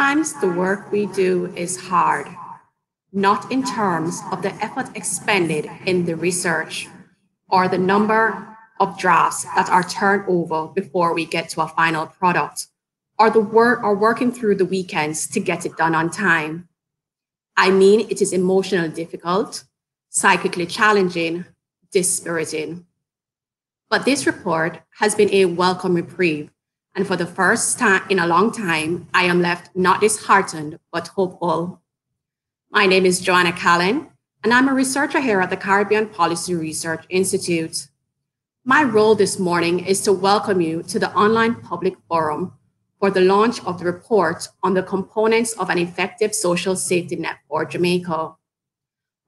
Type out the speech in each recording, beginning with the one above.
Sometimes the work we do is hard, not in terms of the effort expended in the research or the number of drafts that are turned over before we get to a final product, or the work or working through the weekends to get it done on time. I mean, it is emotionally difficult, psychically challenging, dispiriting. But this report has been a welcome reprieve and for the first time in a long time, I am left not disheartened, but hopeful. My name is Joanna Callan, and I'm a researcher here at the Caribbean Policy Research Institute. My role this morning is to welcome you to the online public forum for the launch of the report on the components of an effective social safety net for Jamaica.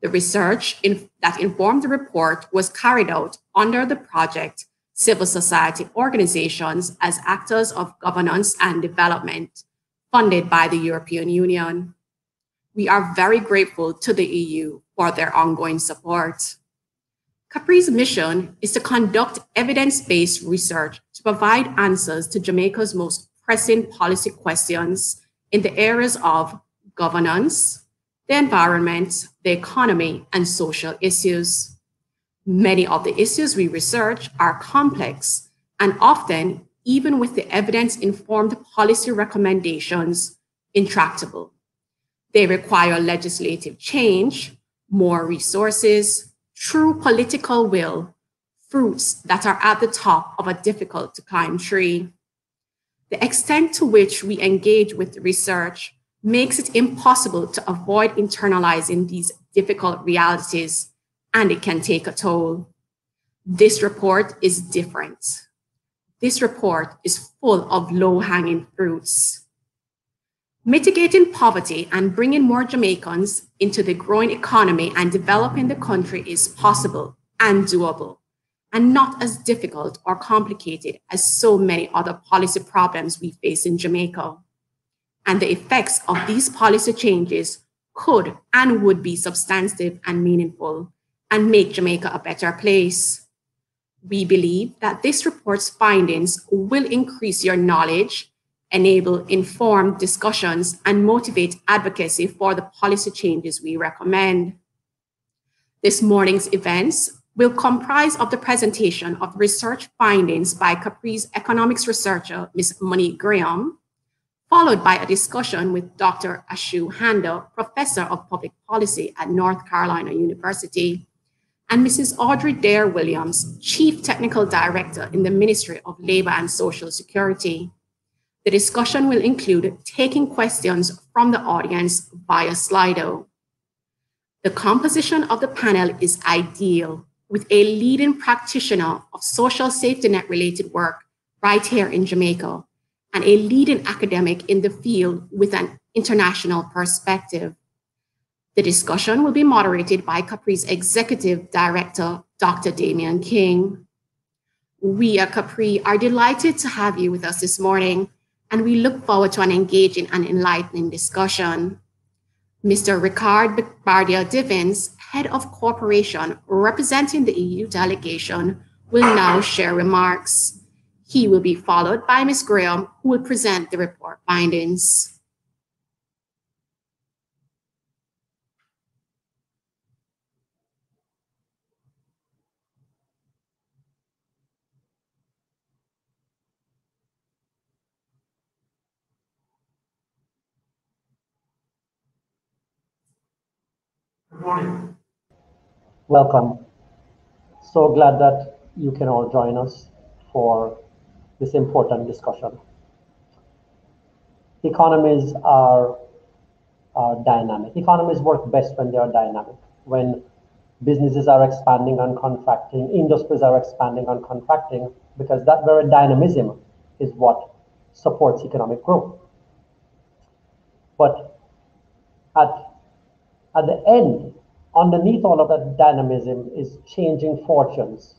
The research in, that informed the report was carried out under the project civil society organizations as actors of governance and development funded by the European Union. We are very grateful to the EU for their ongoing support. Capri's mission is to conduct evidence-based research to provide answers to Jamaica's most pressing policy questions in the areas of governance, the environment, the economy, and social issues. Many of the issues we research are complex and often, even with the evidence informed policy recommendations, intractable. They require legislative change, more resources, true political will, fruits that are at the top of a difficult to climb tree. The extent to which we engage with the research makes it impossible to avoid internalizing these difficult realities and it can take a toll. This report is different. This report is full of low hanging fruits. Mitigating poverty and bringing more Jamaicans into the growing economy and developing the country is possible and doable, and not as difficult or complicated as so many other policy problems we face in Jamaica. And the effects of these policy changes could and would be substantive and meaningful and make Jamaica a better place. We believe that this report's findings will increase your knowledge, enable informed discussions, and motivate advocacy for the policy changes we recommend. This morning's events will comprise of the presentation of research findings by Capri's economics researcher, Ms. Monique Graham, followed by a discussion with Dr. Ashu Handa, professor of public policy at North Carolina University, and Mrs. Audrey Deer Williams, Chief Technical Director in the Ministry of Labor and Social Security. The discussion will include taking questions from the audience via Slido. The composition of the panel is ideal, with a leading practitioner of social safety net related work right here in Jamaica, and a leading academic in the field with an international perspective. The discussion will be moderated by Capri's Executive Director, Dr. Damien King. We at Capri are delighted to have you with us this morning, and we look forward to an engaging and enlightening discussion. Mr. Ricard Bardia Divins, Head of Cooperation representing the EU delegation, will now share remarks. He will be followed by Ms. Graham, who will present the report findings. Morning. Welcome. So glad that you can all join us for this important discussion. Economies are, are dynamic. Economies work best when they are dynamic, when businesses are expanding and contracting, industries are expanding and contracting, because that very dynamism is what supports economic growth. But at at the end, underneath all of that dynamism is changing fortunes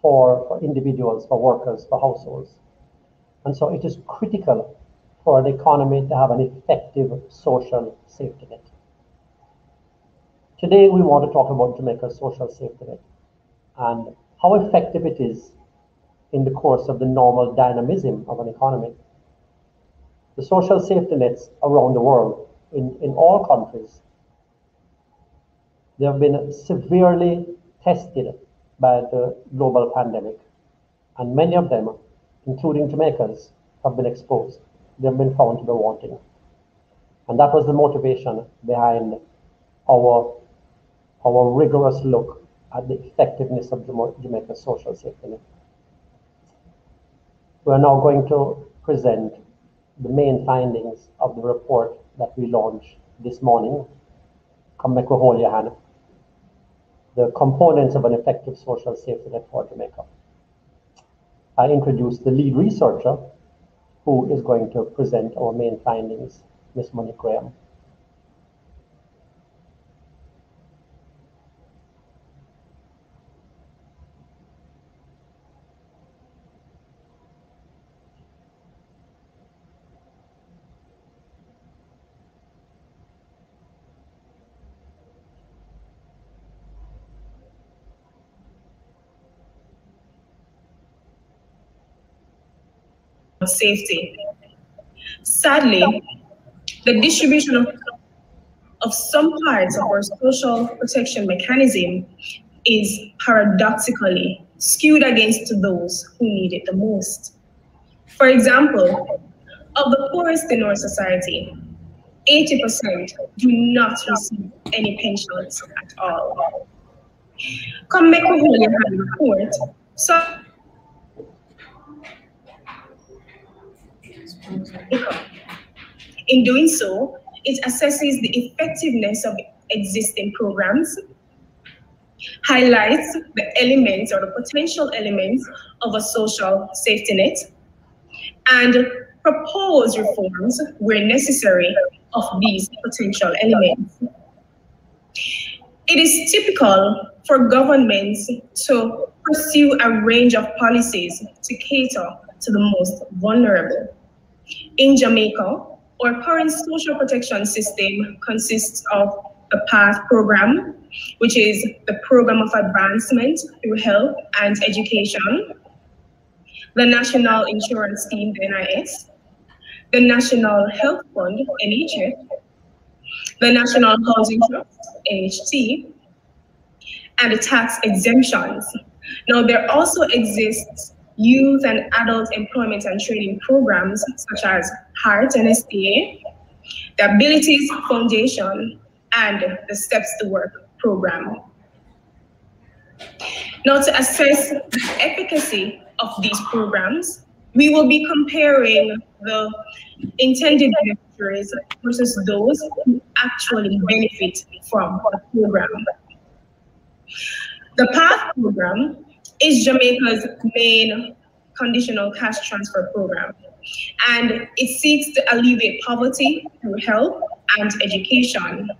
for, for individuals, for workers, for households. And so it is critical for the economy to have an effective social safety net. Today, we want to talk about Jamaica's social safety net and how effective it is in the course of the normal dynamism of an economy. the social safety nets around the world, in, in all countries, they have been severely tested by the global pandemic. And many of them, including Jamaicans, have been exposed. They have been found to be wanting. And that was the motivation behind our, our rigorous look at the effectiveness of Jamaica's social safety net. We are now going to present the main findings of the report that we launched this morning. Come make hold your hand. The components of an effective social safety net for Jamaica. I introduce the lead researcher who is going to present our main findings, Ms. Monique Graham. Safety. Sadly, the distribution of, of some parts of our social protection mechanism is paradoxically skewed against those who need it the most. For example, of the poorest in our society, 80% do not receive any pensions at all. Come make a report. So In doing so, it assesses the effectiveness of existing programs, highlights the elements or the potential elements of a social safety net, and propose reforms where necessary of these potential elements. It is typical for governments to pursue a range of policies to cater to the most vulnerable. In Jamaica, our current social protection system consists of the PATH program, which is the program of advancement through health and education, the National Insurance Scheme, the NIS, the National Health Fund, NHF, the National Housing Trust, NHT, and the tax exemptions. Now, there also exists youth and adult employment and training programs such as HEART NSTA, the Abilities Foundation, and the Steps to Work program. Now to assess the efficacy of these programs, we will be comparing the intended beneficiaries versus those who actually benefit from the program. The PATH program is Jamaica's main conditional cash transfer program. And it seeks to alleviate poverty through health and education.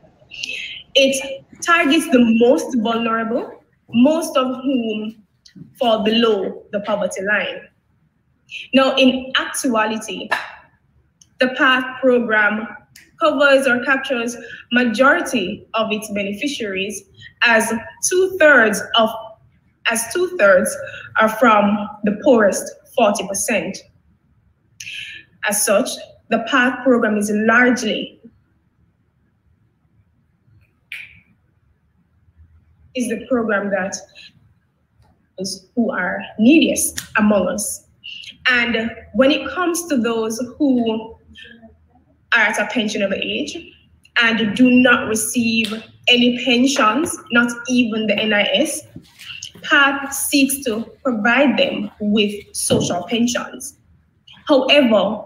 It targets the most vulnerable, most of whom fall below the poverty line. Now, in actuality, the PATH program covers or captures majority of its beneficiaries as two-thirds of as two-thirds are from the poorest 40%. As such, the PATH program is largely is the program that is who are neediest among us. And when it comes to those who are at a pensionable age and do not receive any pensions, not even the NIS, PATH seeks to provide them with social pensions. However,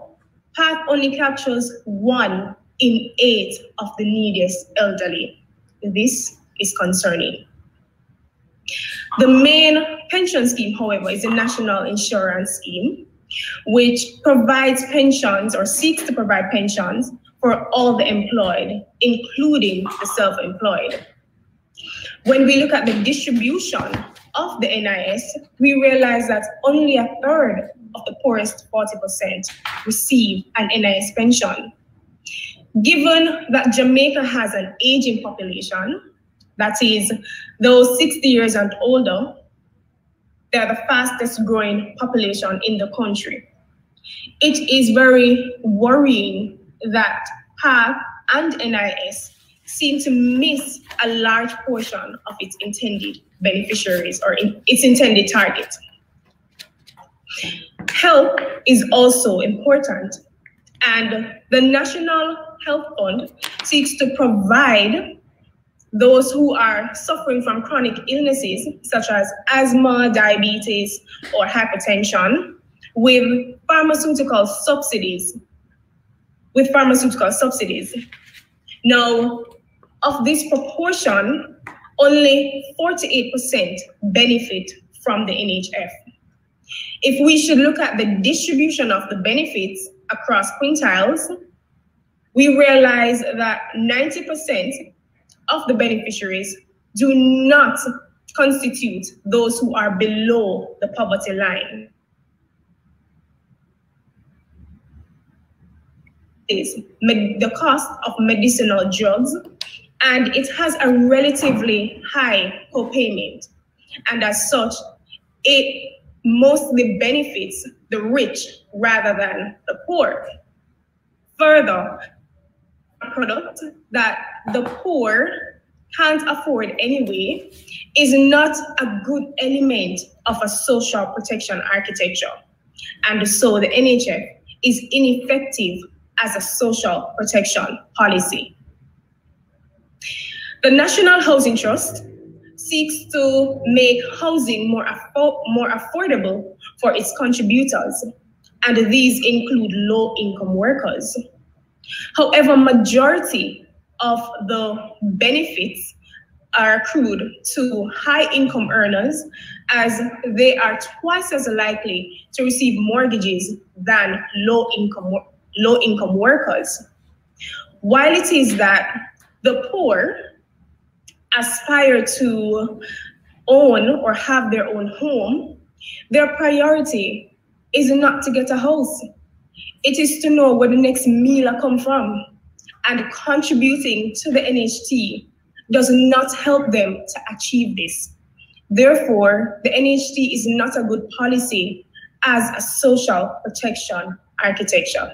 PATH only captures one in eight of the neediest elderly. This is concerning. The main pension scheme, however, is the National Insurance Scheme, which provides pensions or seeks to provide pensions for all the employed, including the self-employed. When we look at the distribution of the NIS, we realize that only a third of the poorest 40% receive an NIS pension. Given that Jamaica has an aging population, that is, those 60 years and older, they're the fastest growing population in the country. It is very worrying that PATH and NIS seem to miss a large portion of its intended beneficiaries or in its intended target. Health is also important, and the National Health Fund seeks to provide those who are suffering from chronic illnesses such as asthma, diabetes, or hypertension with pharmaceutical subsidies. With pharmaceutical subsidies. Now, of this proportion, only 48% benefit from the NHF. If we should look at the distribution of the benefits across quintiles, we realize that 90% of the beneficiaries do not constitute those who are below the poverty line. The cost of medicinal drugs, and it has a relatively high copayment. And as such, it mostly benefits the rich rather than the poor. Further, a product that the poor can't afford anyway is not a good element of a social protection architecture. And so the NHF is ineffective as a social protection policy. The National Housing Trust seeks to make housing more, affo more affordable for its contributors, and these include low-income workers. However, majority of the benefits are accrued to high income earners as they are twice as likely to receive mortgages than low income low income workers. While it is that the poor aspire to own or have their own home, their priority is not to get a house. It is to know where the next meal come from. And contributing to the NHT does not help them to achieve this. Therefore, the NHT is not a good policy as a social protection architecture.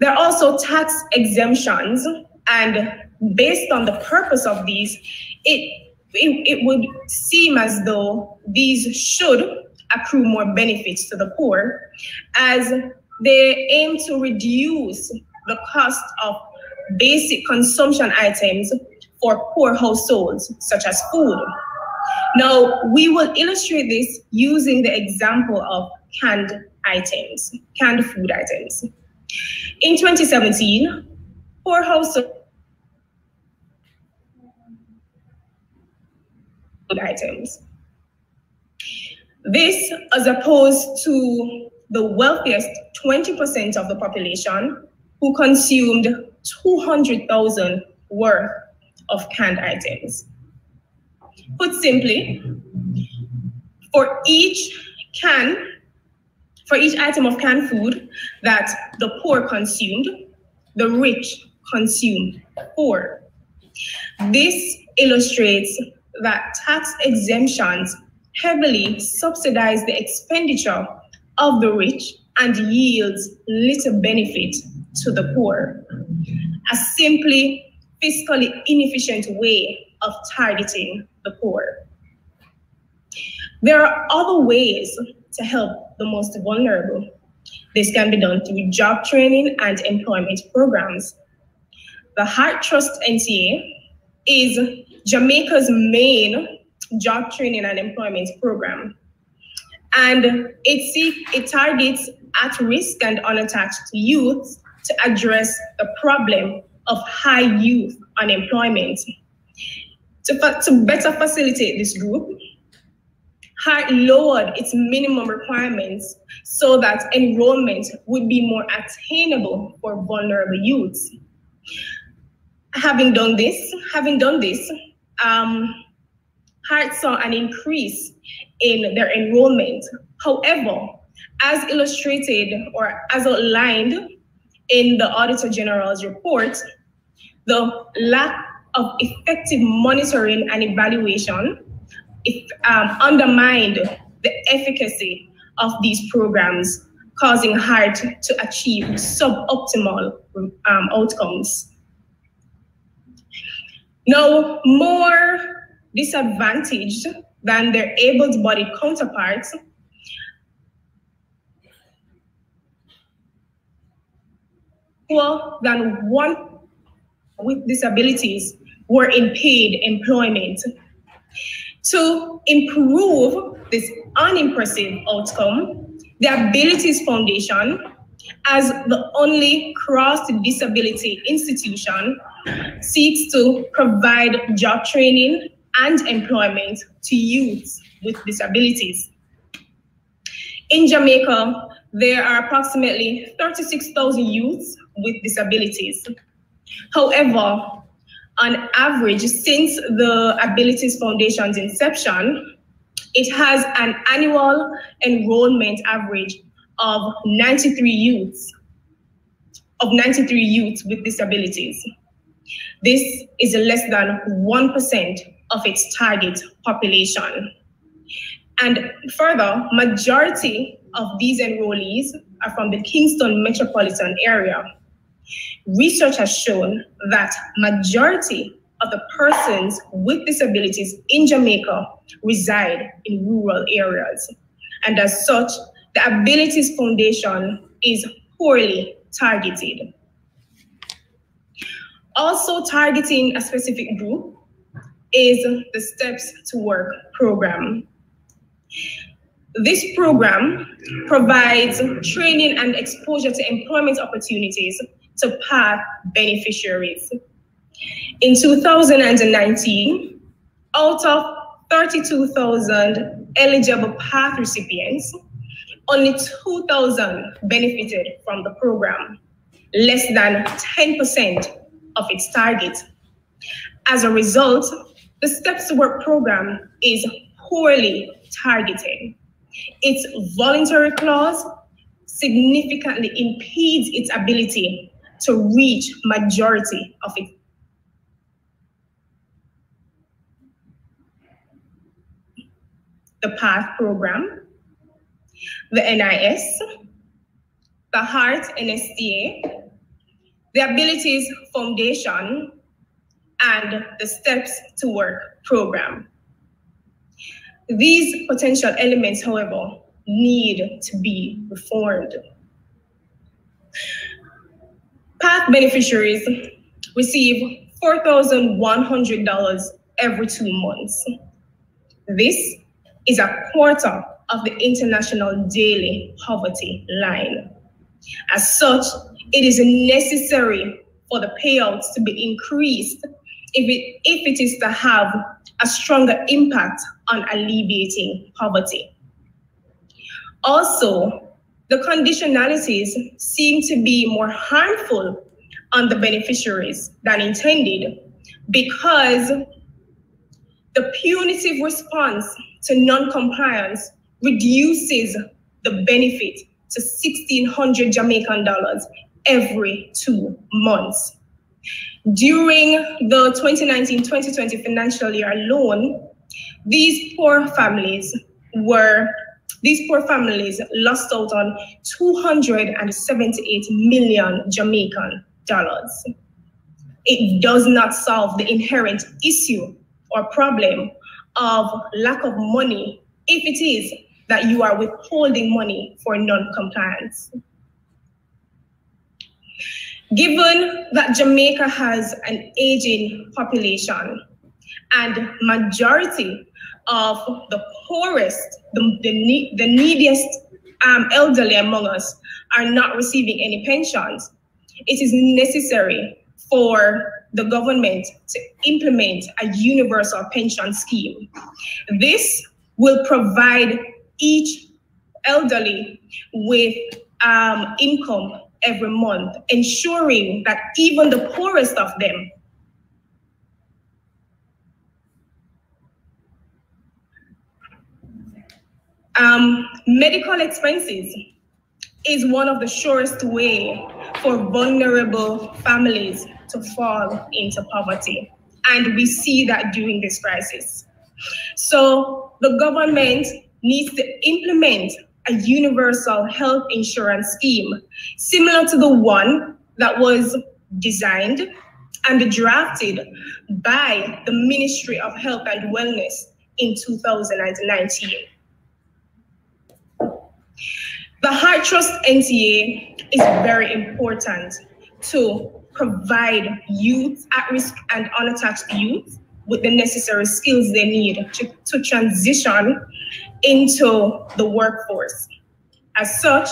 There are also tax exemptions, and based on the purpose of these, it, it, it would seem as though these should accrue more benefits to the poor as they aim to reduce the cost of basic consumption items for poor households, such as food. Now, we will illustrate this using the example of canned items, canned food items. In 2017, poor households items. This as opposed to the wealthiest 20% of the population who consumed 200,000 worth of canned items. Put simply, for each can, for each item of canned food that the poor consumed, the rich consumed poor. This illustrates that tax exemptions heavily subsidize the expenditure of the rich and yields little benefit to the poor. A simply fiscally inefficient way of targeting the poor. There are other ways to help the most vulnerable. This can be done through job training and employment programs. The Heart Trust NTA is Jamaica's main job training and employment program. And it, seek, it targets at-risk and unattached youth to address the problem of high youth unemployment. To, to better facilitate this group, HEART lowered its minimum requirements so that enrollment would be more attainable for vulnerable youths. Having done this, having done this, um, HEART saw an increase in their enrollment. However, as illustrated or as outlined in the Auditor General's report, the lack of effective monitoring and evaluation if, um, undermined the efficacy of these programs, causing HEART to achieve suboptimal um, outcomes. Now, more disadvantaged than their able-bodied counterparts, more than one with disabilities were in paid employment. To improve this unimpressive outcome, the Abilities Foundation, as the only cross-disability institution, seeks to provide job training and employment to youths with disabilities. In Jamaica, there are approximately 36,000 youths with disabilities. However, on average, since the Abilities Foundation's inception, it has an annual enrollment average of 93 youths, of 93 youths with disabilities. This is less than 1% of its target population. And further, majority of these enrollees are from the Kingston metropolitan area. Research has shown that majority of the persons with disabilities in Jamaica reside in rural areas. And as such, the Abilities Foundation is poorly targeted. Also targeting a specific group is the Steps to Work program. This program provides training and exposure to employment opportunities to PATH beneficiaries. In 2019, out of 32,000 eligible PATH recipients, only 2,000 benefited from the program, less than 10% of its target. As a result, the Steps Work program is poorly targeted. Its voluntary clause significantly impedes its ability to reach majority of it. The PATH program, the NIS, the Heart NSTA, the Abilities Foundation, and the Steps to Work program. These potential elements, however, need to be reformed. PATH beneficiaries receive $4,100 every two months. This is a quarter of the international daily poverty line. As such, it is necessary for the payouts to be increased if it, if it is to have a stronger impact on alleviating poverty. Also, the conditionalities seem to be more harmful on the beneficiaries than intended because the punitive response to non-compliance reduces the benefit to 1600 Jamaican dollars every two months. During the 2019-2020 financial year alone, these poor families were these poor families lost out on 278 million Jamaican dollars. It does not solve the inherent issue or problem of lack of money if it is that you are withholding money for non-compliance. Given that Jamaica has an aging population and majority of the poorest, the, the, the neediest um, elderly among us are not receiving any pensions, it is necessary for the government to implement a universal pension scheme. This will provide each elderly with um, income every month, ensuring that even the poorest of them Um, medical expenses is one of the surest way for vulnerable families to fall into poverty. And we see that during this crisis. So the government needs to implement a universal health insurance scheme, similar to the one that was designed and drafted by the Ministry of Health and Wellness in 2019. The Heart Trust NTA is very important to provide youth at risk and unattached youth with the necessary skills they need to, to transition into the workforce. As such,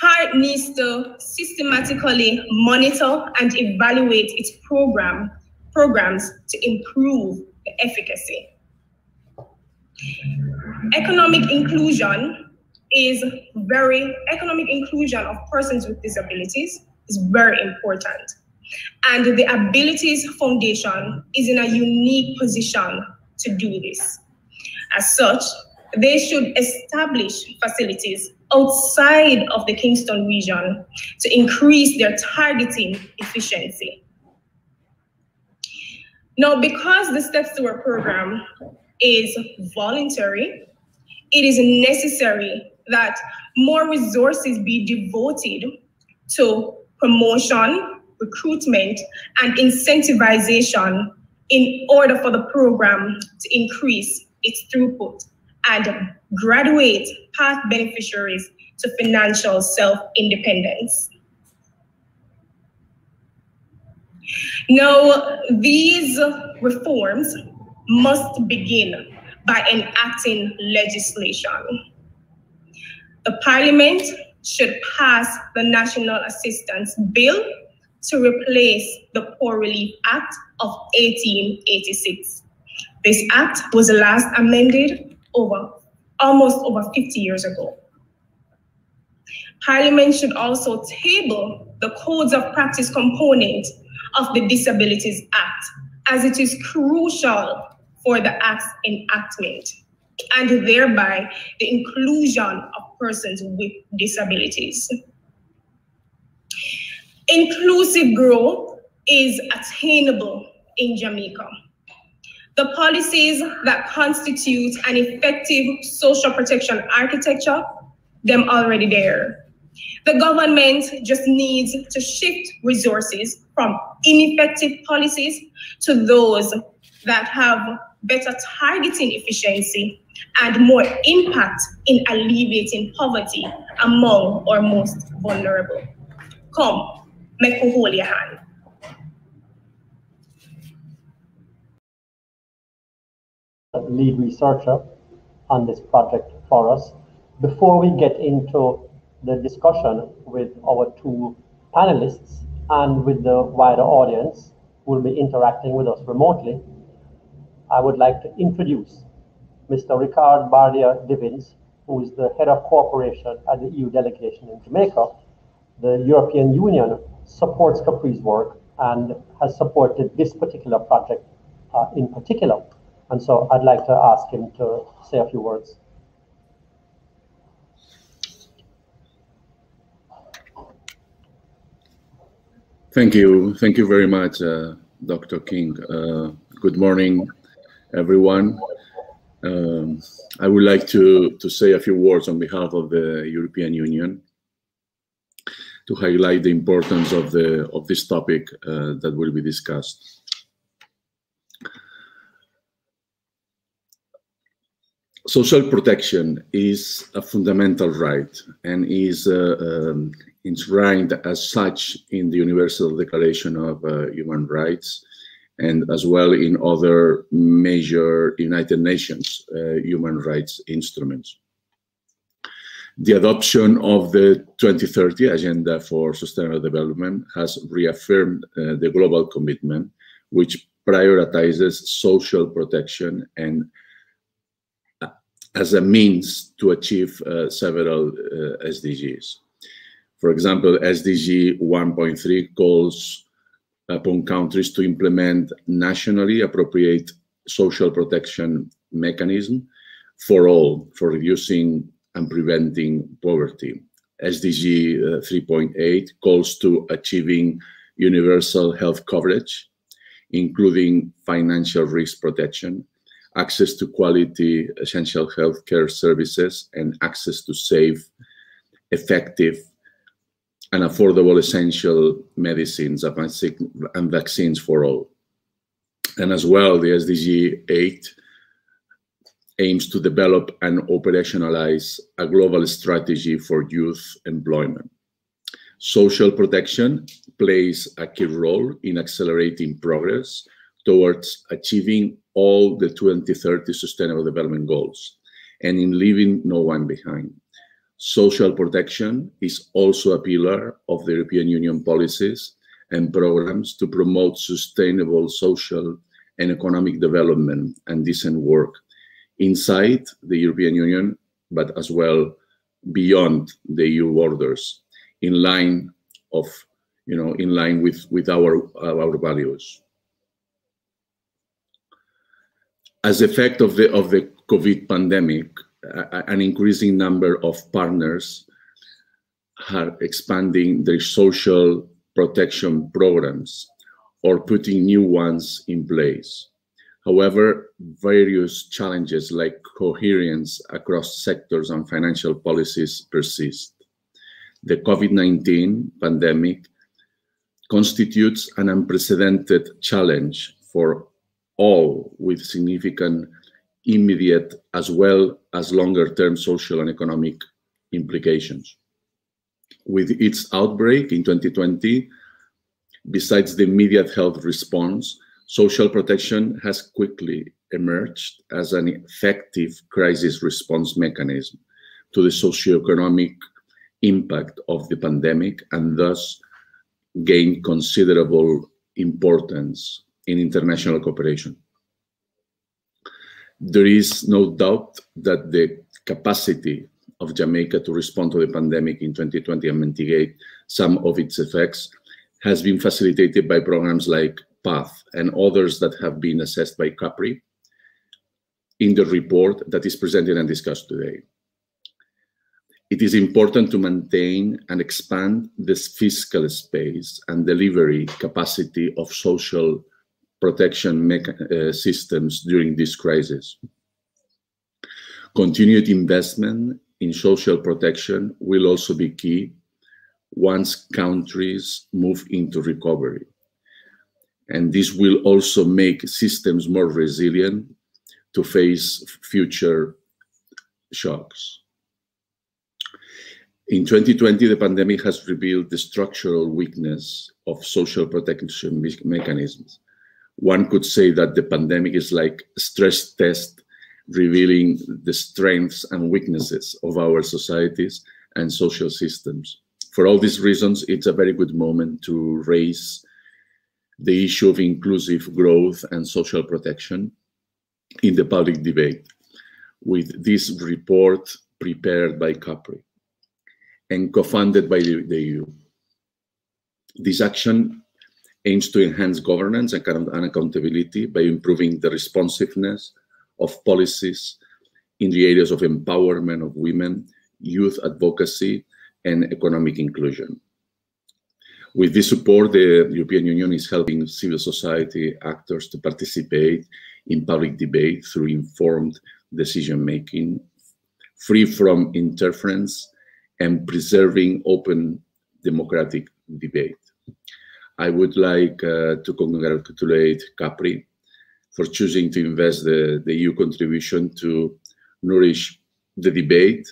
HEART needs to systematically monitor and evaluate its program programs to improve the efficacy. Economic inclusion is very, economic inclusion of persons with disabilities is very important. And the Abilities Foundation is in a unique position to do this. As such, they should establish facilities outside of the Kingston region to increase their targeting efficiency. Now, because the Steps to Work program is voluntary, it is necessary that more resources be devoted to promotion, recruitment, and incentivization in order for the program to increase its throughput and graduate past beneficiaries to financial self-independence. Now, these reforms must begin by enacting legislation. The parliament should pass the National Assistance Bill to replace the Poor Relief Act of 1886. This act was last amended over almost over 50 years ago. Parliament should also table the codes of practice component of the Disabilities Act, as it is crucial for the Act's enactment and thereby the inclusion of persons with disabilities. Inclusive growth is attainable in Jamaica. The policies that constitute an effective social protection architecture, them already there. The government just needs to shift resources from ineffective policies to those that have better targeting efficiency and more impact in alleviating poverty among our most vulnerable. Come, make me hold. Lead researcher on this project for us. Before we get into the discussion with our two panelists and with the wider audience who will be interacting with us remotely, I would like to introduce Mr. Ricard Bardia Divins, who is the head of cooperation at the EU delegation in Jamaica. The European Union supports Capri's work and has supported this particular project uh, in particular. And so I'd like to ask him to say a few words. Thank you. Thank you very much, uh, Dr. King. Uh, good morning, everyone. Um, I would like to, to say a few words on behalf of the European Union to highlight the importance of, the, of this topic uh, that will be discussed. Social protection is a fundamental right and is uh, um, enshrined as such in the Universal Declaration of uh, Human Rights and as well in other major United Nations uh, human rights instruments. The adoption of the 2030 Agenda for Sustainable Development has reaffirmed uh, the global commitment, which prioritizes social protection and uh, as a means to achieve uh, several uh, SDGs. For example, SDG 1.3 calls upon countries to implement nationally appropriate social protection mechanism for all for reducing and preventing poverty. SDG uh, 3.8 calls to achieving universal health coverage, including financial risk protection, access to quality essential healthcare services, and access to safe, effective, and affordable essential medicines and vaccines for all. And as well, the SDG 8 aims to develop and operationalize a global strategy for youth employment. Social protection plays a key role in accelerating progress towards achieving all the 2030 Sustainable Development Goals and in leaving no one behind. Social protection is also a pillar of the European Union policies and programs to promote sustainable social and economic development and decent work inside the European Union, but as well beyond the EU borders, in line of, you know, in line with, with our, our values. As effect of the, of the COVID pandemic, an increasing number of partners are expanding their social protection programs or putting new ones in place. However, various challenges like coherence across sectors and financial policies persist. The COVID-19 pandemic constitutes an unprecedented challenge for all with significant immediate as well as longer term social and economic implications. With its outbreak in 2020, besides the immediate health response, social protection has quickly emerged as an effective crisis response mechanism to the socioeconomic impact of the pandemic and thus gained considerable importance in international cooperation. There is no doubt that the capacity of Jamaica to respond to the pandemic in 2020 and mitigate some of its effects has been facilitated by programs like path and others that have been assessed by CAPRI in the report that is presented and discussed today. It is important to maintain and expand this fiscal space and delivery capacity of social protection uh, systems during this crisis. Continued investment in social protection will also be key once countries move into recovery and this will also make systems more resilient to face future shocks. In 2020, the pandemic has revealed the structural weakness of social protection me mechanisms. One could say that the pandemic is like a stress test revealing the strengths and weaknesses of our societies and social systems. For all these reasons, it's a very good moment to raise the issue of inclusive growth and social protection in the public debate with this report prepared by CAPRI and co-funded by the, the EU. This action aims to enhance governance and accountability by improving the responsiveness of policies in the areas of empowerment of women, youth advocacy, and economic inclusion. With this support, the European Union is helping civil society actors to participate in public debate through informed decision-making, free from interference, and preserving open democratic debate. I would like uh, to congratulate CAPRI for choosing to invest the, the EU contribution to nourish the debate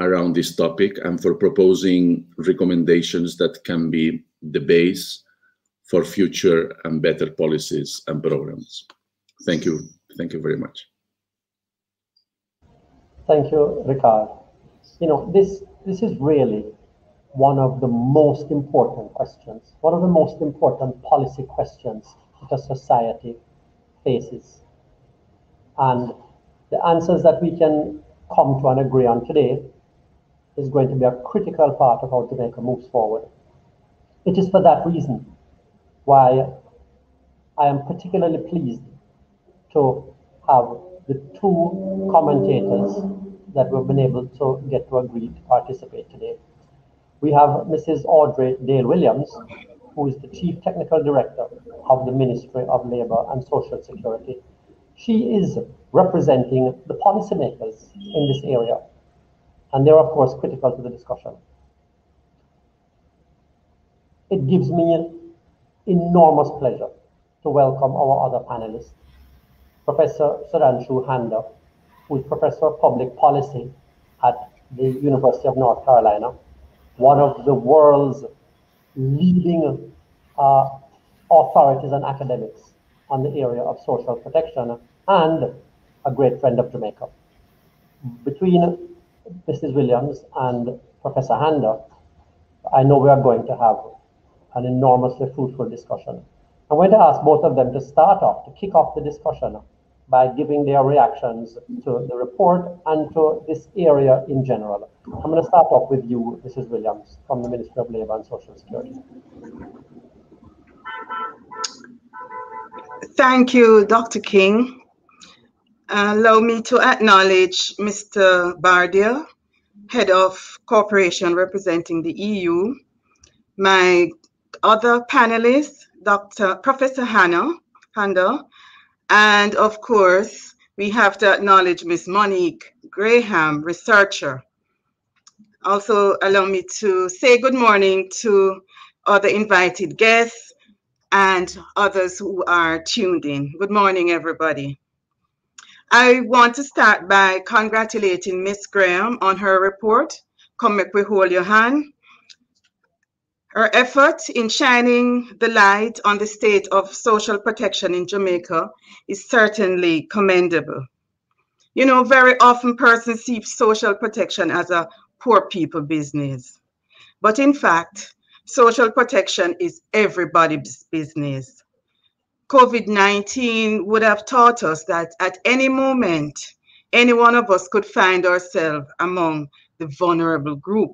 around this topic and for proposing recommendations that can be the base for future and better policies and programs. Thank you. Thank you very much. Thank you, Ricard. You know, this, this is really one of the most important questions, one of the most important policy questions that a society faces. And the answers that we can come to and agree on today is going to be a critical part of how Jamaica moves forward. It is for that reason why I am particularly pleased to have the two commentators that we've been able to get to agree to participate today. We have Mrs. Audrey Deer Williams, who is the Chief Technical Director of the Ministry of Labour and Social Security. She is representing the policymakers in this area, and they're, of course, critical to the discussion. It gives me enormous pleasure to welcome our other panelists, Professor Sudhanshu Handa, who is Professor of Public Policy at the University of North Carolina, one of the world's leading uh, authorities and academics on the area of social protection and a great friend of Jamaica. Between Mrs. Williams and Professor Handa, I know we are going to have an enormously fruitful discussion. I'm going to ask both of them to start off, to kick off the discussion by giving their reactions to the report and to this area in general. I'm going to start off with you, Mrs. Williams, from the Ministry of Labour and Social Security. Thank you, Dr. King. Allow me to acknowledge Mr. Bardia, Head of Cooperation representing the EU, my other panelists, Dr. Professor Hannah, Handa, and of course, we have to acknowledge Ms. Monique Graham, researcher. Also, allow me to say good morning to other invited guests and others who are tuned in. Good morning, everybody. I want to start by congratulating Miss Graham on her report. Come we hold your hand. Her effort in shining the light on the state of social protection in Jamaica is certainly commendable. You know, very often persons see social protection as a poor people business. But in fact, social protection is everybody's business. COVID 19 would have taught us that at any moment, any one of us could find ourselves among the vulnerable group.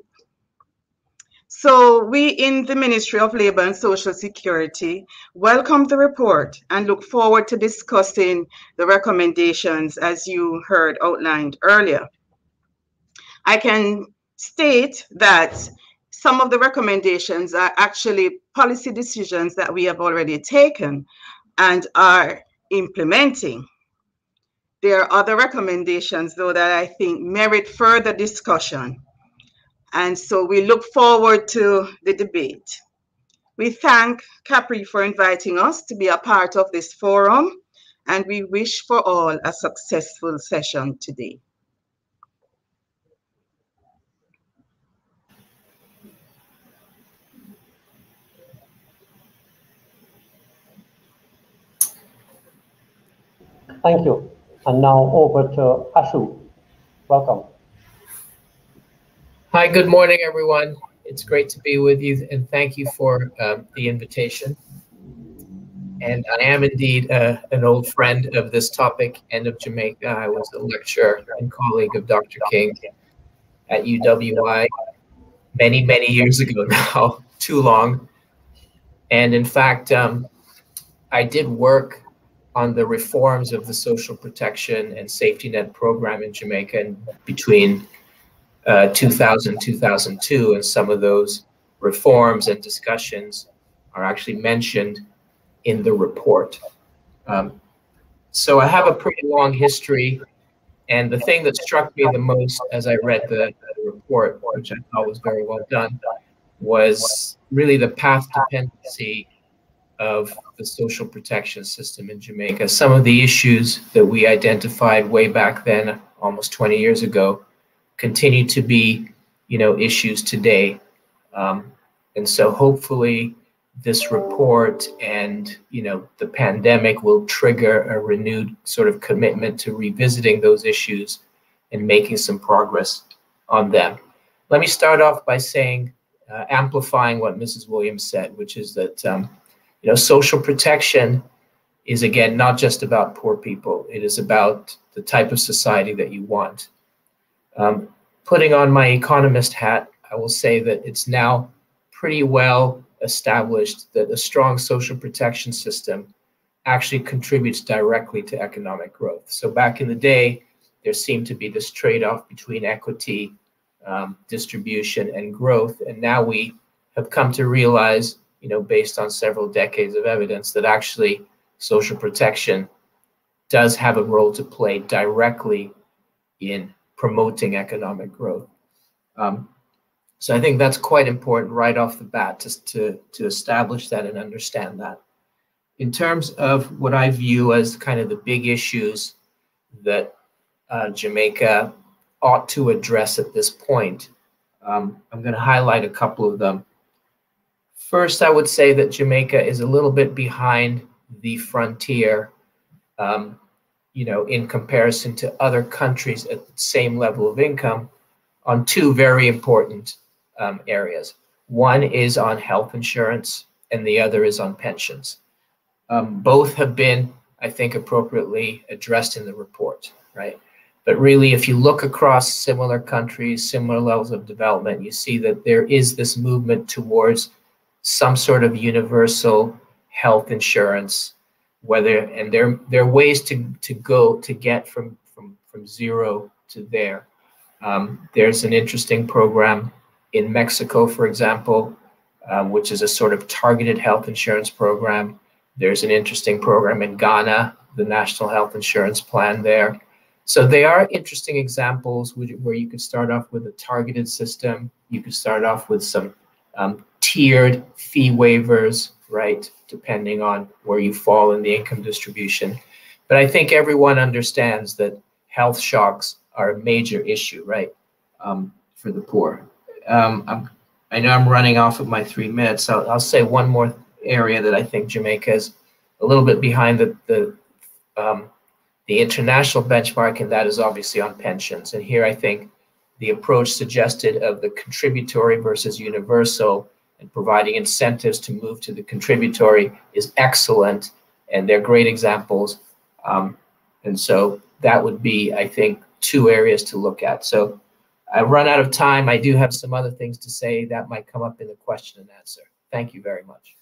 So we in the Ministry of Labour and Social Security welcome the report and look forward to discussing the recommendations as you heard outlined earlier. I can state that some of the recommendations are actually policy decisions that we have already taken and are implementing. There are other recommendations, though, that I think merit further discussion and so we look forward to the debate. We thank Capri for inviting us to be a part of this forum, and we wish for all a successful session today. Thank you. And now over to Ashu. Welcome. Hi, good morning, everyone. It's great to be with you, and thank you for um, the invitation. And I am indeed uh, an old friend of this topic and of Jamaica. I was a lecturer and colleague of Dr. King at UWI many, many years ago now, too long. And in fact, um, I did work on the reforms of the social protection and safety net program in Jamaica and between uh, 2000, 2002, and some of those reforms and discussions are actually mentioned in the report. Um, so I have a pretty long history, and the thing that struck me the most as I read the, the report, which I thought was very well done, was really the path dependency of the social protection system in Jamaica. Some of the issues that we identified way back then, almost 20 years ago, continue to be, you know, issues today. Um, and so hopefully this report and, you know, the pandemic will trigger a renewed sort of commitment to revisiting those issues and making some progress on them. Let me start off by saying, uh, amplifying what Mrs. Williams said, which is that, um, you know, social protection is again not just about poor people. It is about the type of society that you want. Um, putting on my economist hat, I will say that it's now pretty well established that a strong social protection system actually contributes directly to economic growth. So back in the day, there seemed to be this trade-off between equity, um, distribution, and growth. And now we have come to realize, you know, based on several decades of evidence, that actually social protection does have a role to play directly in promoting economic growth. Um, so I think that's quite important right off the bat to, to, to establish that and understand that. In terms of what I view as kind of the big issues that uh, Jamaica ought to address at this point, um, I'm going to highlight a couple of them. First, I would say that Jamaica is a little bit behind the frontier, um, you know, in comparison to other countries at the same level of income on two very important um, areas. One is on health insurance, and the other is on pensions. Um, both have been, I think, appropriately addressed in the report, right? But really, if you look across similar countries, similar levels of development, you see that there is this movement towards some sort of universal health insurance, whether and there there are ways to to go to get from from from zero to there. Um, there's an interesting program in Mexico, for example, um, which is a sort of targeted health insurance program. There's an interesting program in Ghana, the National Health Insurance Plan there. So they are interesting examples where you could start off with a targeted system. You could start off with some um, tiered fee waivers, right, depending on where you fall in the income distribution. But I think everyone understands that health shocks are a major issue, right, um, for the poor um, I know I'm running off of my three minutes. So I'll say one more area that I think Jamaica is a little bit behind the the, um, the international benchmark, and that is obviously on pensions. And here I think the approach suggested of the contributory versus universal and providing incentives to move to the contributory is excellent, and they're great examples. Um, and so that would be, I think, two areas to look at. So I've run out of time. I do have some other things to say that might come up in the question and answer. Thank you very much.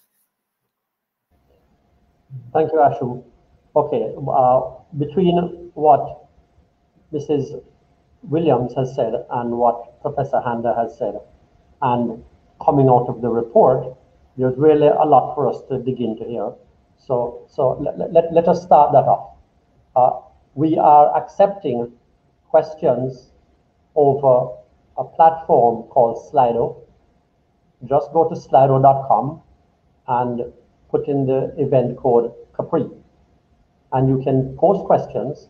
Thank you, Ashu. Okay, uh, between what Mrs. Williams has said and what Professor Handa has said, and coming out of the report, there's really a lot for us to dig into here. So, so let, let, let us start that off. Uh, we are accepting questions over a platform called Slido. Just go to slido.com and put in the event code Capri. And you can post questions.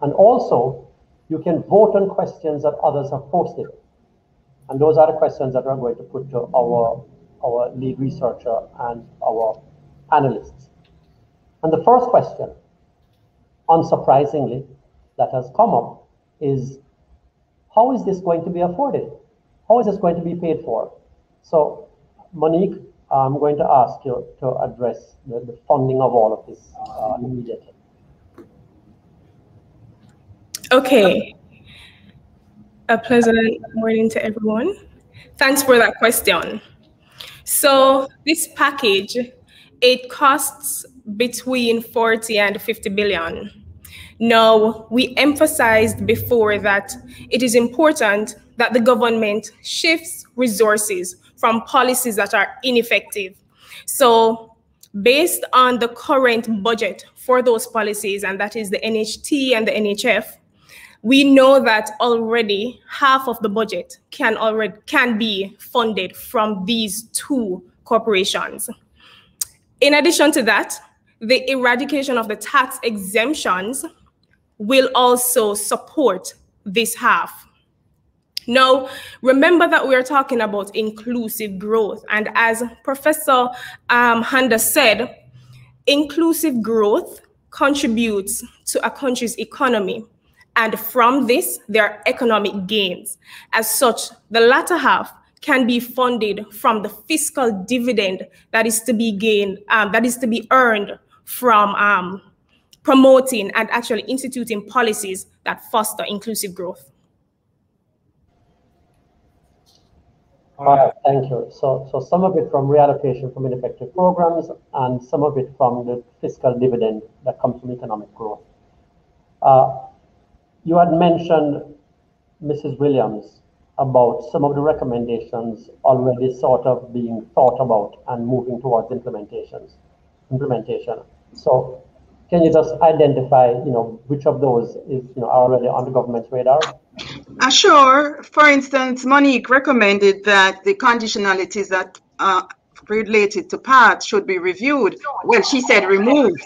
And also, you can vote on questions that others have posted. And those are the questions that we're going to put to our, our lead researcher and our panelists. And the first question, unsurprisingly, that has come up is how is this going to be afforded? How is this going to be paid for? So, Monique, I'm going to ask you to address the, the funding of all of this uh, immediately. Okay. A pleasant morning to everyone. Thanks for that question. So this package, it costs between 40 and 50 billion. Now, we emphasized before that it is important that the government shifts resources from policies that are ineffective. So, based on the current budget for those policies, and that is the NHT and the NHF, we know that already half of the budget can already can be funded from these two corporations. In addition to that, the eradication of the tax exemptions will also support this half. Now, remember that we're talking about inclusive growth. And as Professor um, Handa said, inclusive growth contributes to a country's economy. And from this, there are economic gains. As such, the latter half can be funded from the fiscal dividend that is to be gained, um, that is to be earned from um, promoting and actually instituting policies that foster inclusive growth. All right, thank you. So, so some of it from reallocation from ineffective programs and some of it from the fiscal dividend that comes from economic growth. Uh, you had mentioned, Mrs. Williams, about some of the recommendations already sort of being thought about and moving towards implementations, implementation. So can you just identify, you know, which of those is, you know, already on the government's radar? Uh, sure. For instance, Monique recommended that the conditionalities that uh, related to PATH should be reviewed. Well, she said removed.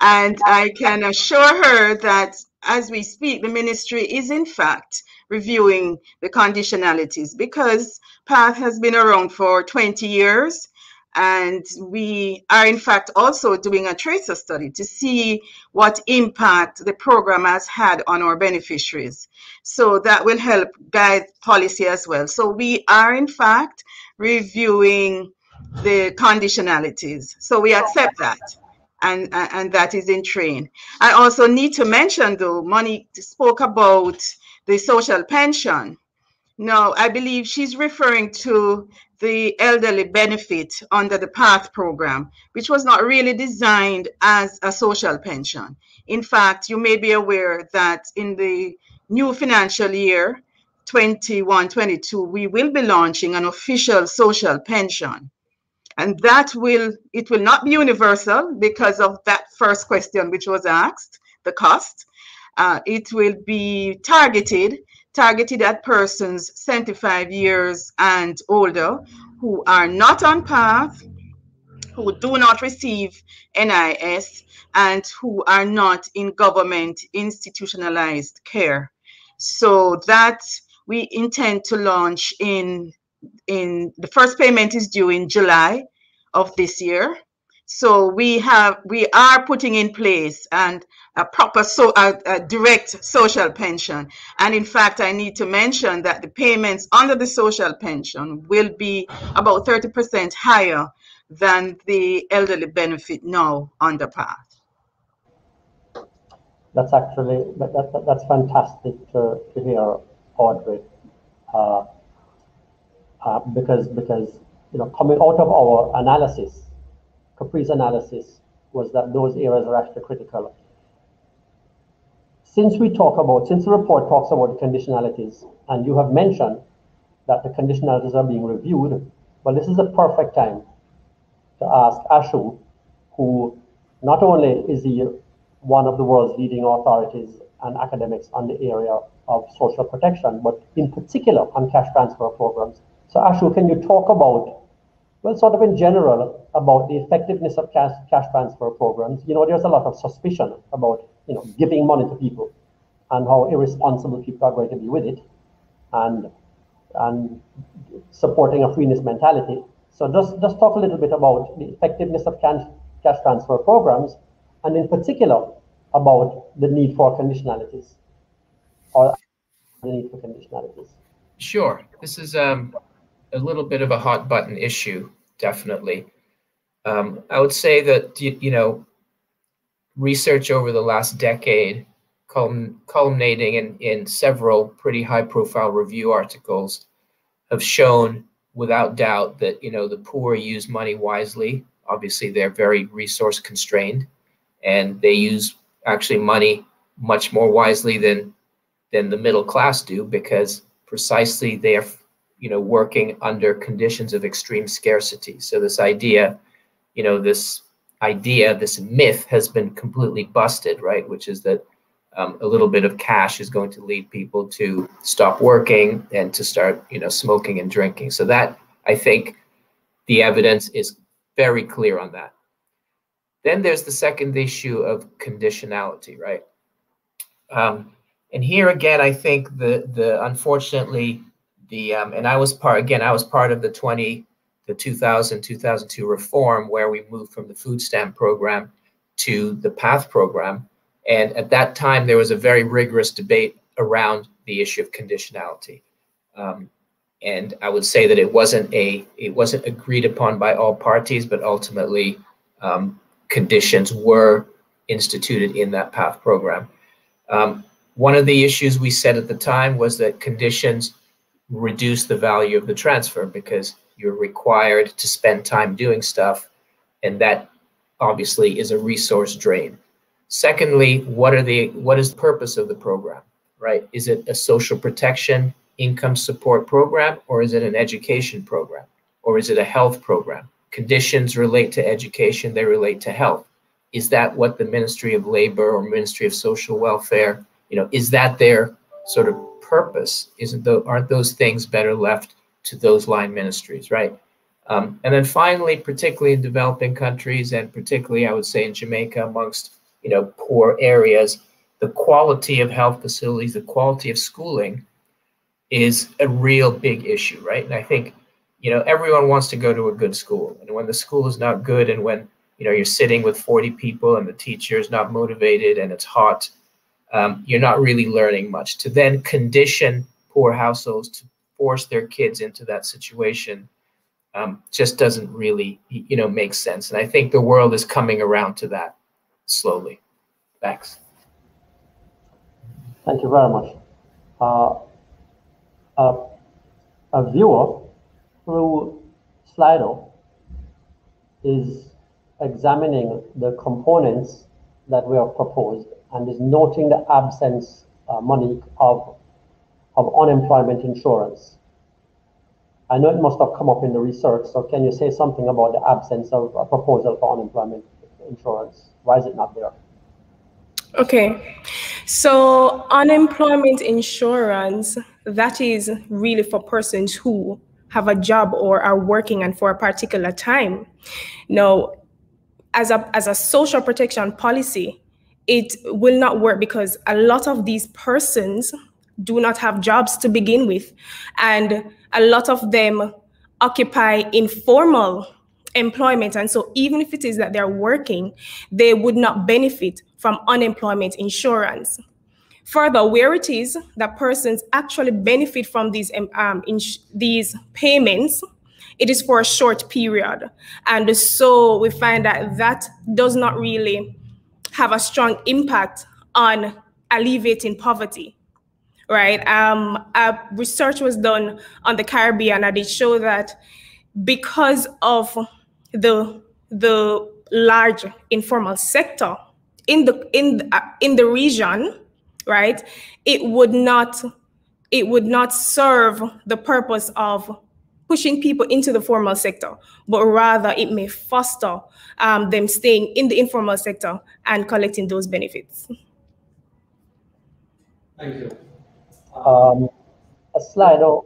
And I can assure her that as we speak, the ministry is in fact reviewing the conditionalities because PATH has been around for 20 years. And we are, in fact, also doing a tracer study to see what impact the program has had on our beneficiaries. So that will help guide policy as well. So we are, in fact, reviewing the conditionalities. So we accept that. And, and that is in train. I also need to mention, though, Monique spoke about the social pension. No, I believe she's referring to the elderly benefit under the PATH program, which was not really designed as a social pension. In fact, you may be aware that in the new financial year, 21 22, we will be launching an official social pension. And that will, it will not be universal because of that first question which was asked, the cost. Uh, it will be targeted targeted at persons 75 years and older who are not on PATH, who do not receive NIS, and who are not in government institutionalized care. So that we intend to launch in in the first payment is due in July of this year. So we have we are putting in place and a proper so a, a, direct social pension. And in fact, I need to mention that the payments under the social pension will be about 30% higher than the elderly benefit now under PATH. That's actually that, that, that's fantastic to, to hear, Audrey, uh, uh, because because you know coming out of our analysis, Capri's analysis was that those areas are actually critical since we talk about, since the report talks about the conditionalities, and you have mentioned that the conditionalities are being reviewed, well, this is a perfect time to ask Ashu, who not only is he one of the world's leading authorities and academics on the area of social protection, but in particular on cash transfer programs. So Ashu, can you talk about, well, sort of in general, about the effectiveness of cash, cash transfer programs? You know, there's a lot of suspicion about you know, giving money to people and how irresponsible people are going to be with it and and supporting a freeness mentality. So just, just talk a little bit about the effectiveness of cash, cash transfer programs and in particular about the need for conditionalities or the need for conditionalities. Sure. This is um, a little bit of a hot button issue, definitely. Um, I would say that, you, you know, research over the last decade, culminating in, in several pretty high profile review articles, have shown without doubt that you know the poor use money wisely. Obviously, they're very resource constrained, and they use actually money much more wisely than than the middle class do because precisely they're you know working under conditions of extreme scarcity. So this idea, you know, this idea, this myth has been completely busted, right? Which is that um, a little bit of cash is going to lead people to stop working and to start, you know, smoking and drinking. So that I think the evidence is very clear on that. Then there's the second issue of conditionality, right? Um, and here again, I think the the unfortunately the um, and I was part again, I was part of the 20 the 2000 2002 reform where we moved from the food stamp program to the PATH program. And at that time, there was a very rigorous debate around the issue of conditionality. Um, and I would say that it wasn't a it wasn't agreed upon by all parties, but ultimately um, conditions were instituted in that PATH program. Um, one of the issues we said at the time was that conditions reduce the value of the transfer because you're required to spend time doing stuff, and that obviously is a resource drain. Secondly, what are the what is the purpose of the program? Right? Is it a social protection income support program or is it an education program or is it a health program? Conditions relate to education, they relate to health. is that what the Ministry of Labor or Ministry of Social Welfare, you know, is that their sort of purpose? Isn't though aren't those things better left to those line ministries, right? Um, and then finally, particularly in developing countries, and particularly I would say in Jamaica, amongst you know poor areas, the quality of health facilities, the quality of schooling, is a real big issue, right? And I think you know everyone wants to go to a good school, and when the school is not good, and when you know you're sitting with 40 people and the teacher is not motivated and it's hot, um, you're not really learning much. To then condition poor households to force their kids into that situation um, just doesn't really, you know, make sense. And I think the world is coming around to that slowly. Thanks. Thank you very much. Uh, uh, a viewer through Slido is examining the components that we have proposed and is noting the absence, uh, Monique, of, of unemployment insurance. I know it must have come up in the research, so can you say something about the absence of a proposal for unemployment insurance? Why is it not there? Okay, so unemployment insurance, that is really for persons who have a job or are working and for a particular time. Now, as a, as a social protection policy, it will not work because a lot of these persons do not have jobs to begin with. And a lot of them occupy informal employment. And so even if it is that they're working, they would not benefit from unemployment insurance. Further, where it is that persons actually benefit from these, um, these payments, it is for a short period. And so we find that that does not really have a strong impact on alleviating poverty right? Um, research was done on the Caribbean, and it showed that because of the the large informal sector in the in uh, in the region, right, it would not it would not serve the purpose of pushing people into the formal sector, but rather it may foster um, them staying in the informal sector and collecting those benefits. Thank you um, a Slido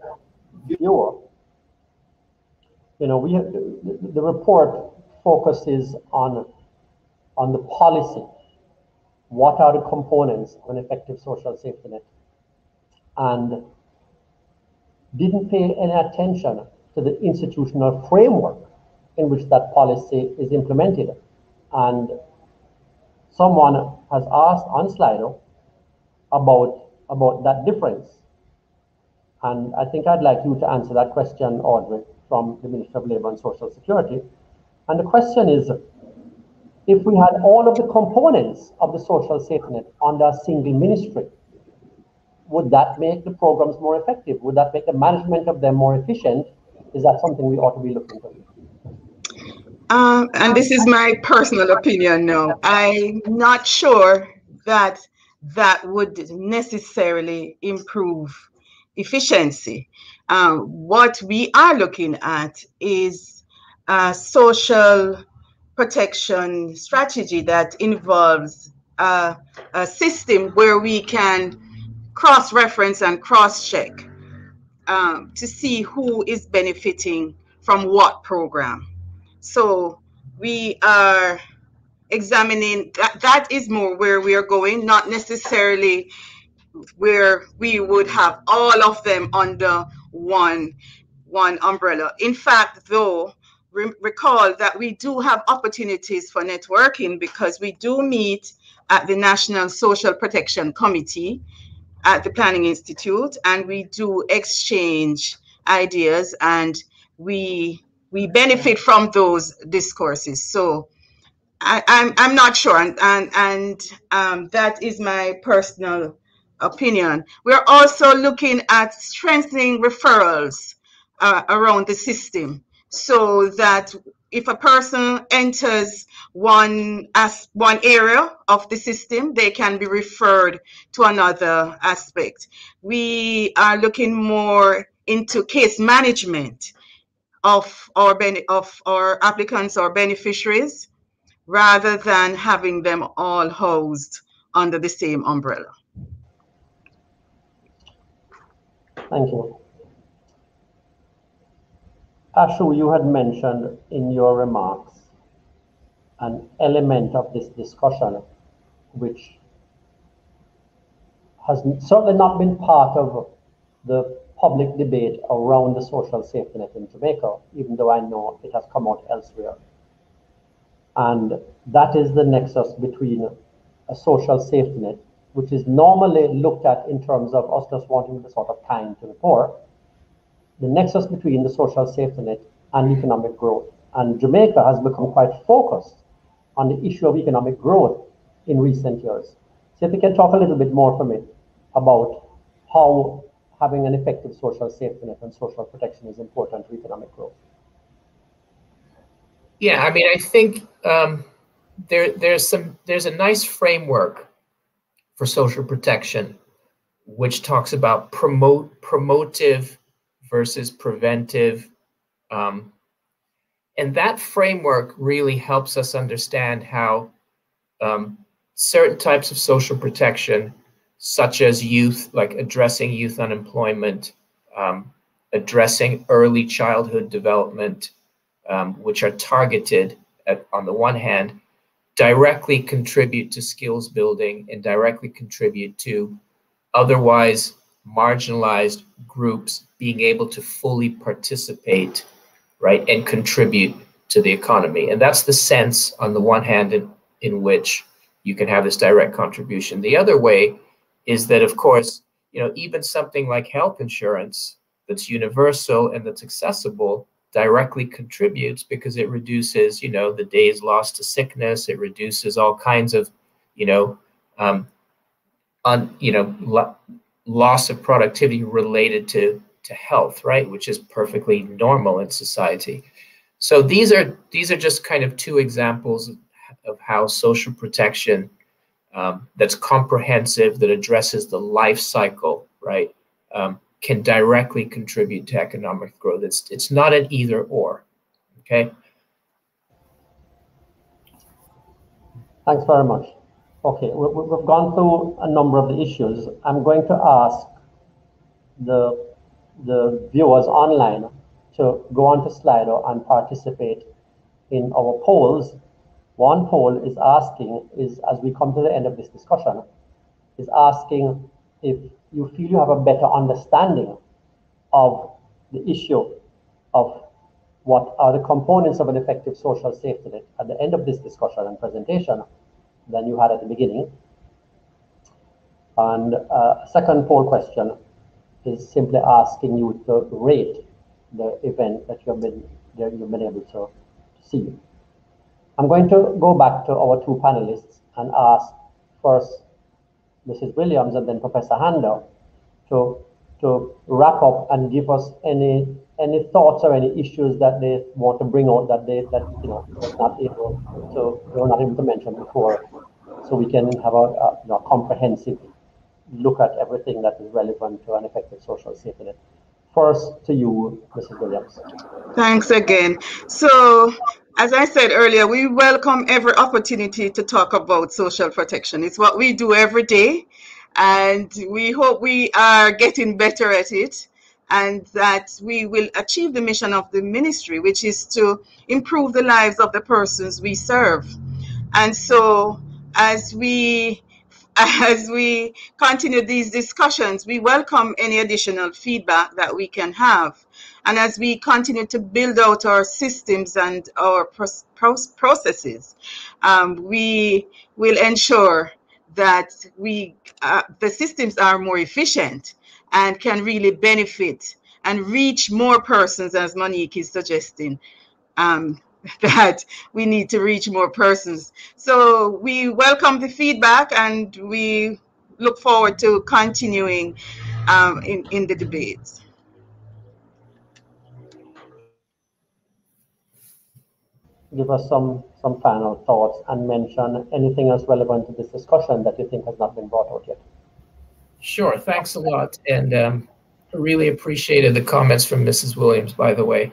viewer. You know, we have, the, the report focuses on on the policy. What are the components of an effective social safety net? And didn't pay any attention to the institutional framework in which that policy is implemented. And someone has asked on Slido about about that difference? And I think I'd like you to answer that question, Audrey, from the Ministry of Labour and Social Security. And the question is, if we had all of the components of the social safety net under a single ministry, would that make the programs more effective? Would that make the management of them more efficient? Is that something we ought to be looking for? Um, and this is my personal opinion No, I'm not sure that that would necessarily improve efficiency. Um, what we are looking at is a social protection strategy that involves a, a system where we can cross reference and cross check um, to see who is benefiting from what program. So we are examining that, that is more where we are going, not necessarily where we would have all of them under one one umbrella. In fact, though, re recall that we do have opportunities for networking because we do meet at the National Social Protection Committee at the Planning Institute and we do exchange ideas and we we benefit from those discourses. So I, am I'm, I'm not sure, and and, and um, that is my personal opinion. We're also looking at strengthening referrals uh, around the system so that if a person enters one as one area of the system, they can be referred to another aspect. We are looking more into case management of our of our applicants or beneficiaries rather than having them all housed under the same umbrella. Thank you. Ashu, you had mentioned in your remarks an element of this discussion which has certainly not been part of the public debate around the social safety net in Jamaica, even though I know it has come out elsewhere. And that is the nexus between a social safety net, which is normally looked at in terms of us just wanting to sort of kind to the poor, the nexus between the social safety net and economic growth. And Jamaica has become quite focused on the issue of economic growth in recent years. So if you can talk a little bit more for me about how having an effective social safety net and social protection is important for economic growth. Yeah, I mean, I think um, there there's some there's a nice framework for social protection, which talks about promote promotive versus preventive, um, and that framework really helps us understand how um, certain types of social protection such as youth, like addressing youth unemployment, um, addressing early childhood development, um, which are targeted at, on the one hand, directly contribute to skills building and directly contribute to otherwise marginalized groups being able to fully participate, right, and contribute to the economy. And that's the sense, on the one hand, in, in which you can have this direct contribution. The other way is that, of course, you know, even something like health insurance that's universal and that's accessible directly contributes because it reduces, you know, the days lost to sickness. It reduces all kinds of, you know, um, on, you know, loss of productivity related to to health, right? Which is perfectly normal in society. So these are these are just kind of two examples of, how social protection um, that's comprehensive, that addresses the life cycle, right, um, can directly contribute to economic growth. It's, it's not an either or, okay? Thanks very much. Okay, we, we've gone through a number of the issues. I'm going to ask the, the viewers online to go onto Slido and participate in our polls one poll is asking, is as we come to the end of this discussion, is asking if you feel you have a better understanding of the issue of what are the components of an effective social safety net at the end of this discussion and presentation than you had at the beginning. And uh, a second poll question is simply asking you to rate the event that you have been, that you've been able to see. I'm going to go back to our two panelists and ask first Mrs. Williams and then Professor Handa to, to wrap up and give us any any thoughts or any issues that they want to bring out that they that you know not able to they were not able to mention before, so we can have a, a you know, comprehensive look at everything that is relevant to an effective social safety net. First to you, Mrs. Williams. Thanks again. So as I said earlier, we welcome every opportunity to talk about social protection. It's what we do every day, and we hope we are getting better at it and that we will achieve the mission of the ministry, which is to improve the lives of the persons we serve. And so, as we as we continue these discussions, we welcome any additional feedback that we can have. And as we continue to build out our systems and our processes, um, we will ensure that we uh, the systems are more efficient and can really benefit and reach more persons, as Monique is suggesting. Um, that we need to reach more persons. So we welcome the feedback and we look forward to continuing um, in, in the debates. Give us some, some final thoughts and mention anything else relevant to this discussion that you think has not been brought out yet. Sure, thanks a lot. And um, I really appreciated the comments from Mrs. Williams, by the way.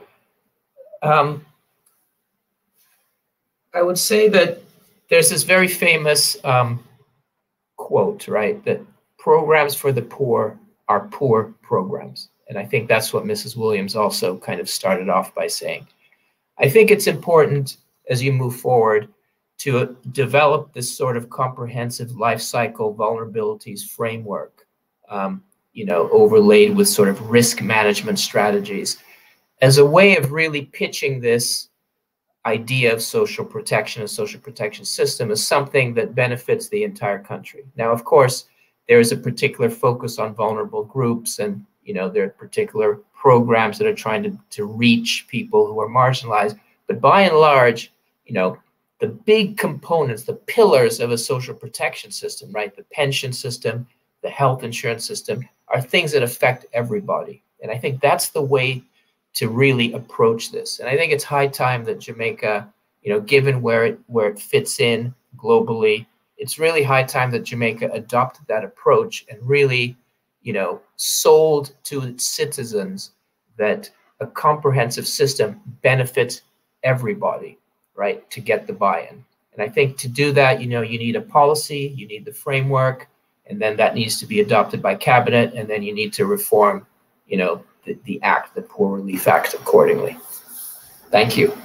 Um, I would say that there's this very famous um, quote, right? That programs for the poor are poor programs. And I think that's what Mrs. Williams also kind of started off by saying. I think it's important as you move forward to develop this sort of comprehensive life cycle vulnerabilities framework, um, you know, overlaid with sort of risk management strategies. As a way of really pitching this idea of social protection, a social protection system, as something that benefits the entire country. Now, of course, there is a particular focus on vulnerable groups and you know there are particular programs that are trying to, to reach people who are marginalized. But by and large you know the big components the pillars of a social protection system right? The pension system the health insurance system are things that affect everybody and i think that's the way to really approach this and i think it's high time that jamaica you know given where it where it fits in globally it's really high time that jamaica adopted that approach and really you know, sold to its citizens that a comprehensive system benefits everybody, right, to get the buy-in. And I think to do that, you know, you need a policy, you need the framework, and then that needs to be adopted by cabinet, and then you need to reform, you know, the, the act, the Poor Relief Act accordingly. Thank you.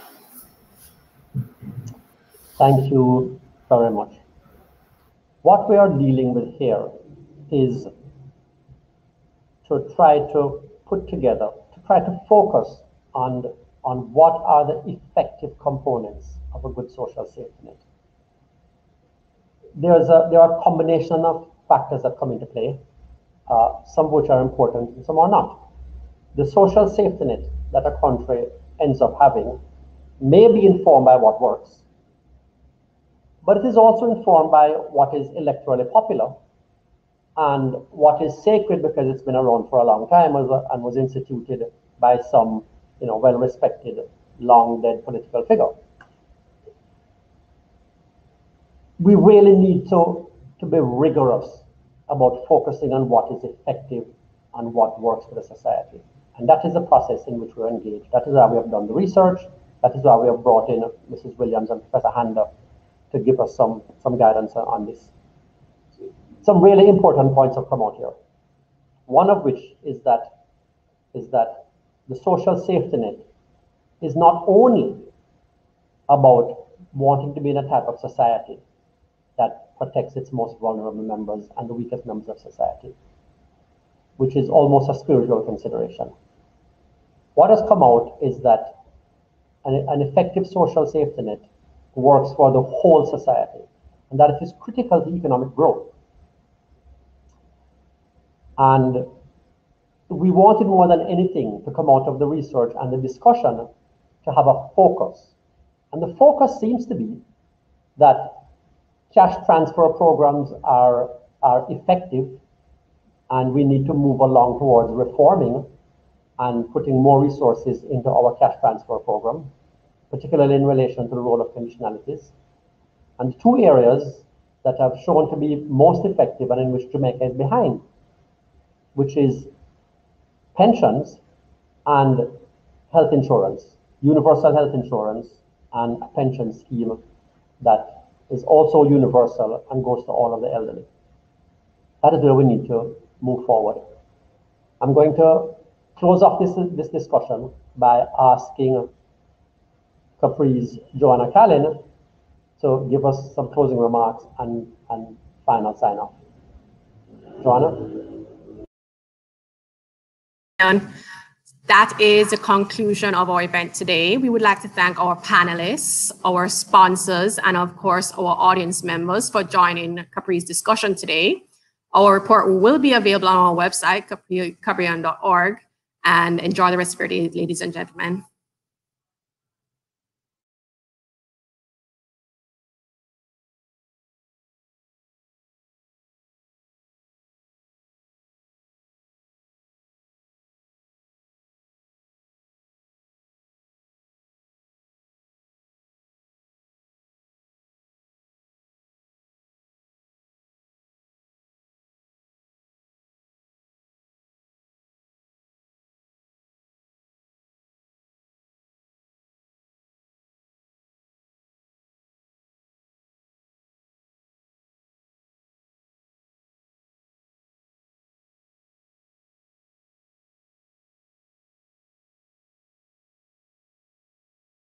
Thank you very much. What we are dealing with here is to try to put together, to try to focus on, on what are the effective components of a good social safety net. There's a, there are a combination of factors that come into play, uh, some of which are important and some are not. The social safety net that a country ends up having may be informed by what works, but it is also informed by what is electorally popular and what is sacred because it's been around for a long time and was instituted by some, you know, well-respected, long dead political figure. We really need to, to be rigorous about focusing on what is effective and what works for the society. And that is the process in which we're engaged. That is why we have done the research. That is why we have brought in Mrs. Williams and Professor Handa to give us some, some guidance on this some really important points have come out here. One of which is that is that the social safety net is not only about wanting to be in a type of society that protects its most vulnerable members and the weakest members of society, which is almost a spiritual consideration. What has come out is that an, an effective social safety net works for the whole society and that it is critical to economic growth and we wanted more than anything to come out of the research and the discussion to have a focus. And the focus seems to be that cash transfer programs are, are effective and we need to move along towards reforming and putting more resources into our cash transfer program, particularly in relation to the role of conditionalities. And two areas that have shown to be most effective and in which Jamaica is behind which is pensions and health insurance, universal health insurance and a pension scheme that is also universal and goes to all of the elderly. That is where we need to move forward. I'm going to close off this, this discussion by asking Capri's Joanna Callan to give us some closing remarks and, and final sign off. Joanna? That is the conclusion of our event today. We would like to thank our panelists, our sponsors, and of course, our audience members for joining Capri's discussion today. Our report will be available on our website, caprion.org, and enjoy the rest of your day, ladies and gentlemen.